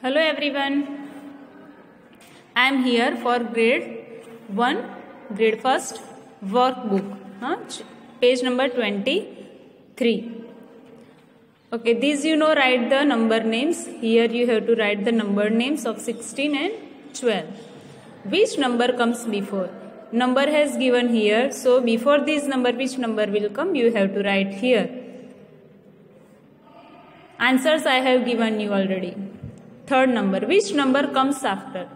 Hello everyone. I am here for grade 1, grade first workbook. Huh? Page number 23. Okay, these you know write the number names. Here you have to write the number names of 16 and 12. Which number comes before? Number has given here. So before this number, which number will come? You have to write here. Answers I have given you already. Third number. Which number comes after?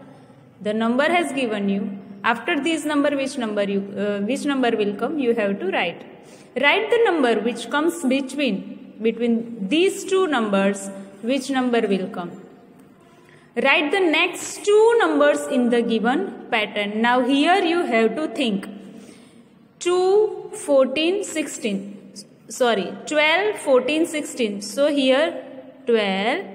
The number has given you. After this number, which number you uh, which number will come? You have to write. Write the number which comes between between these two numbers. Which number will come? Write the next two numbers in the given pattern. Now here you have to think. 2, 14, 16. Sorry, 12, 14, 16. So here 12,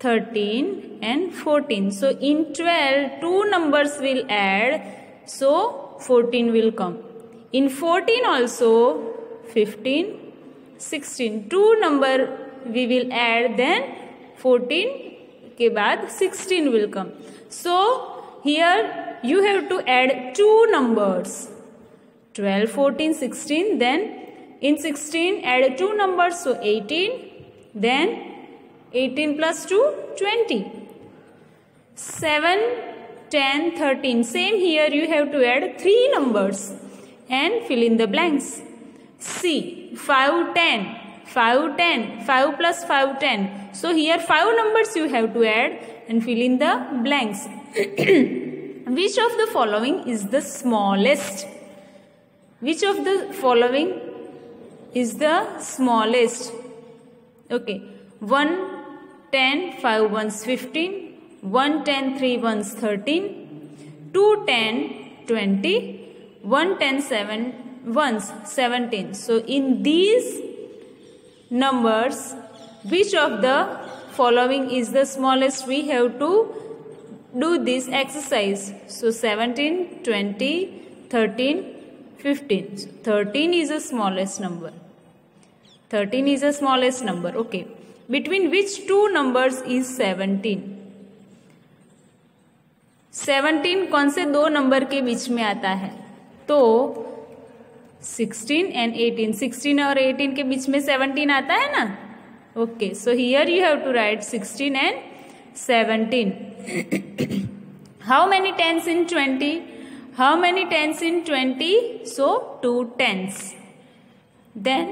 13 and 14. So in 12, two numbers will add. So 14 will come. In 14 also 15, 16. Two number we will add then 14 के बाद 16 will come. So here you have to add two numbers 12, 14, 16. Then in 16 add two numbers so 18. Then 18 plus 2 20 7 10 13 same here you have to add three numbers and fill in the blanks. C 5 10 5 10 5 plus 5 10 so here five numbers you have to add and fill in the blanks. Which of the following is the smallest? Which of the following is the smallest? Okay. 1 10, 5 ones 15, 1 10, 3 ones 13, 2 10, 20, 1 10, 7 ones 17. So in these numbers, which of the following is the smallest? We have to do this exercise. So 17, 20, 13, 15. 13 is the smallest number. 13 is the smallest number. Okay. Between which two numbers is 17 17 कौन से दो number के बीच में आता है? तो 16 and 18 16 और 18 के बीच में 17 आता है ना? Okay so here you have to write 16 and 17 how many tens in 20 how many tens in 20 so two tens then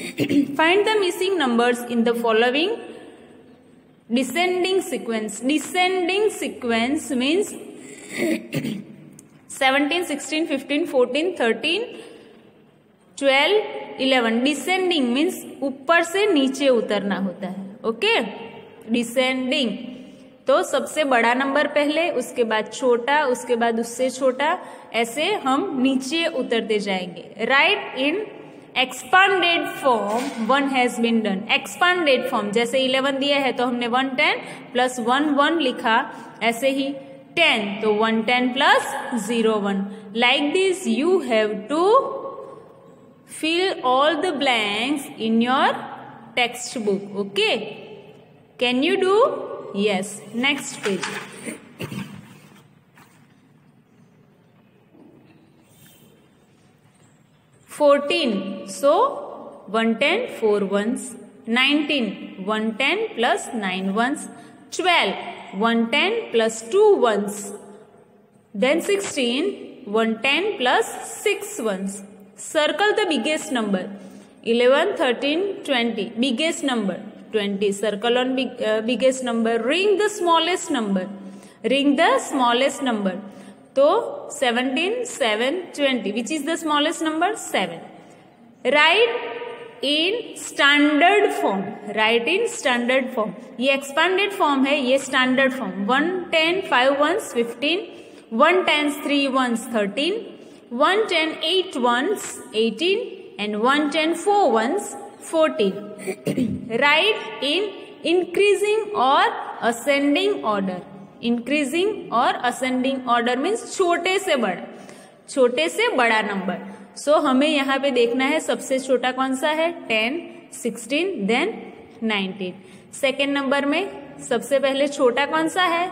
Find the missing numbers in the following descending sequence. Descending sequence means 17, 16, 15, 14, 13, 12, 11. Descending means ऊपर से नीचे उतरना होता है okay descending तो सबसे बड़ा number पहले उसके बाद छोटा उसके बाद उससे छोटा ऐसे हम नीचे उतरते जाएँगे write in expanded form one has been done expanded form जैसे इलेवन दिया है तो हमने one ten plus one one लिखा, ऐसे ही टेन तो one ten plus zero one like this you have to fill all the blanks in your text book okay can you do yes next 14. So 110 4 ones. 19 110 plus 9 ones. 12 110 plus 2 ones. Then 16 110 plus 6 ones. Circle the biggest number. 11 13 20 biggest number 20 circle on big, uh, biggest number ring the smallest number ring the smallest number तो 17, 7, 20, which is the smallest number seven write in standard form write in standard form ये expanded form है ये standard form one ten five one fifteen one ten three one thirteen one ten eight one eighteen and one ten four one fourteen write in increasing और ascending order increasing और ascending order means छोटे से बड़ा छोटे से बड़ा number so so, हमें यहाँ पे देखना है सबसे छोटा कौन सा है? Ten sixteen then nineteen. Second number में सबसे पहले छोटा कौन सा है?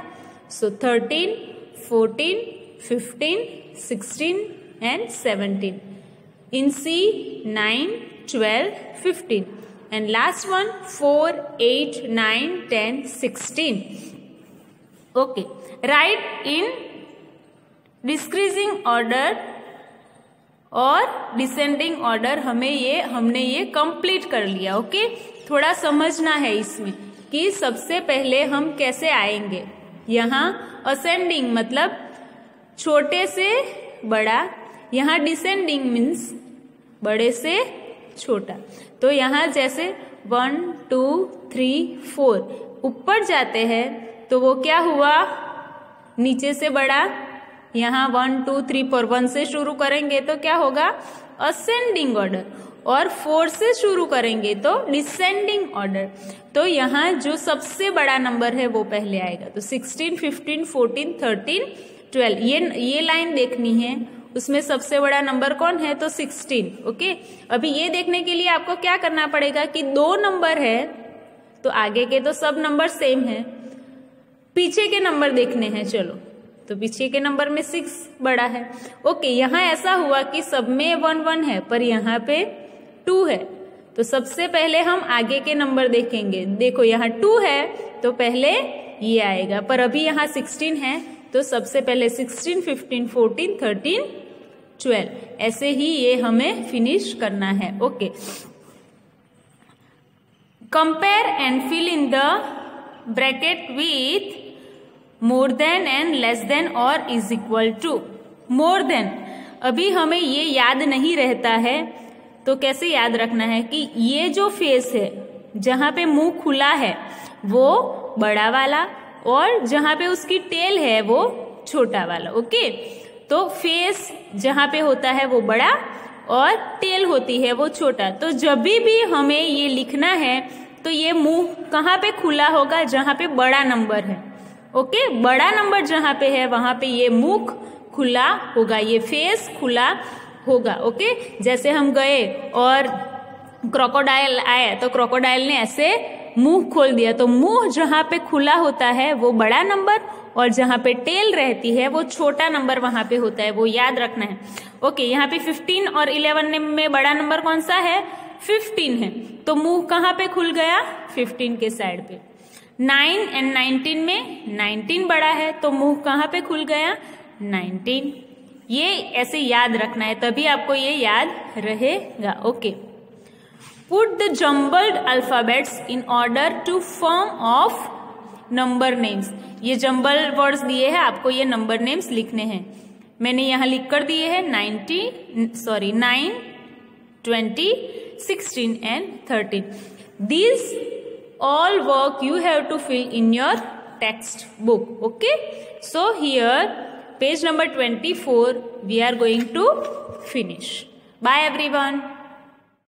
So thirteen fourteen fifteen sixteen and seventeen in C nine twelve fifteen and last one four eight nine ten sixteen okay write in decreasing order और descending order हमें ये, हमने ये कंप्लीट कर लिया ओके थोड़ा समझना है इसमें कि सबसे पहले हम कैसे आएँगे। यहाँ असेंडिंग मतलब छोटे से बड़ा, यहाँ डिसेंडिंग मीन्स बड़े से छोटा। तो यहाँ जैसे वन टू थ्री फोर ऊपर जाते हैं तो वो क्या हुआ? नीचे से बड़ा यहाँ one two three four one से शुरू करेंगे तो क्या होगा? असेंडिंग ऑर्डर और फोर से शुरू करेंगे तो डिसेंडिंग ऑर्डर तो यहाँ जो सबसे बड़ा नंबर है वो पहले आएगा। तो sixteen fifteen fourteen thirteen twelve ये ये लाइन देखनी है। उसमें सबसे बड़ा नंबर कौन है? तो सिक्सटीन ओके अभी ये देखने के लिए आपको क्या करना पड़ेगा कि दो नंबर है तो आगे के तो सब नंबर सेम है। पीछे के नंबर देखने हैं, चलो। तो पीछे के नंबर में सिक्स बड़ा है। ओके यहाँ ऐसा हुआ कि सब में वन वन है, पर यहाँ पे टू है। तो सबसे पहले हम आगे के नंबर देखेंगे। देखो, यहाँ टू है तो पहले ये आएगा। पर अभी यहाँ सिक्सटीन है तो सबसे पहले sixteen fifteen fourteen thirteen twelve ऐसे ही ये हमें फिनिश करना है। Okay compare and fill in the bracket with more than and less than और is equal to. More than. अभी हमें ये याद नहीं रहता है तो कैसे याद रखना है कि ये जो फेस है, जहाँ पे मुँह खुला है, वो बड़ा वाला और जहाँ पे उसकी टेल है, वो छोटा वाला, ओके? तो फेस जहाँ पे होता है, वो बड़ा और टेल होती है, वो छोटा। तो जब भी हमें ये लिखना है तो ये मुँह कहाँ पे खुला होगा, जहाँ पे बड़ा नंबर है। ओके बड़ा नंबर जहाँ पे है, वहाँ पे ये मुख खुला होगा, ये फेस खुला होगा ओके जैसे हम गए और क्रोकोडाइल आया तो क्रोकोडाइल ने ऐसे मुँह खोल दिया तो मुँह जहाँ पे खुला होता है, वो बड़ा नंबर और जहाँ पे टेल रहती है, वो छोटा नंबर वहाँ पे होता है, वो याद रखना है। ओके यहाँ पे 15 और 11 में बड़ा नंबर कौन सा है? 15 है। तो मुँह कहाँ पे खुल गया? 15 के साइड पे। नाइन एंड नाइनटीन में नाइनटीन बड़ा है तो मुँह कहाँ पे खुल गया? नाइनटीन। ये ऐसे याद रखना है, तभी आपको ये याद रहेगा। Okay. Put the jumbled alphabets in order to form of number names ये जम्बल वर्ड्स दिए हैं, आपको ये नंबर नेम्स लिखने हैं। मैंने यहाँ लिख कर दिए हैं ninety sorry nine, twenty, sixteen and thirteen. These all work you have to fill in your textbook okay? So here page number 24 we are going to finish. Bye everyone